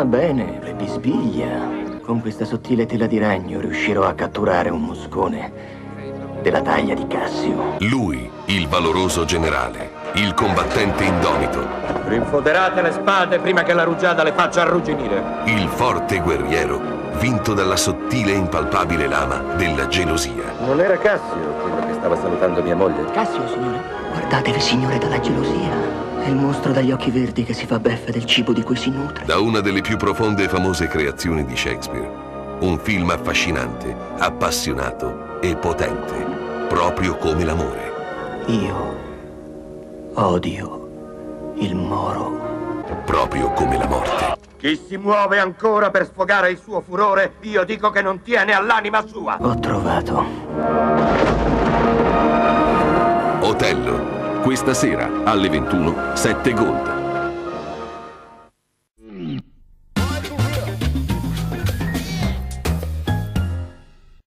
Ah, bene, plebisbiglia. Con questa sottile tela di ragno riuscirò a catturare un moscone della taglia di Cassio. Lui, il valoroso generale, il combattente indomito, Rinfoderate le spade prima che la rugiada le faccia arrugginire. il forte guerriero, vinto dalla sottile e impalpabile lama della gelosia. Non era Cassio quello che stava salutando mia moglie? Cassio, signore? Guardate il signore dalla gelosia. Il mostro dagli occhi verdi che si fa beffa del cibo di cui si nutre. Da una delle più profonde e famose creazioni di Shakespeare. Un film affascinante, appassionato e potente, proprio come l'amore. Io odio il moro. Proprio come la morte. Chi si muove ancora per sfogare il suo furore, io dico che non tiene all'anima sua. Ho trovato. Questa sera alle 21, 7 Gold.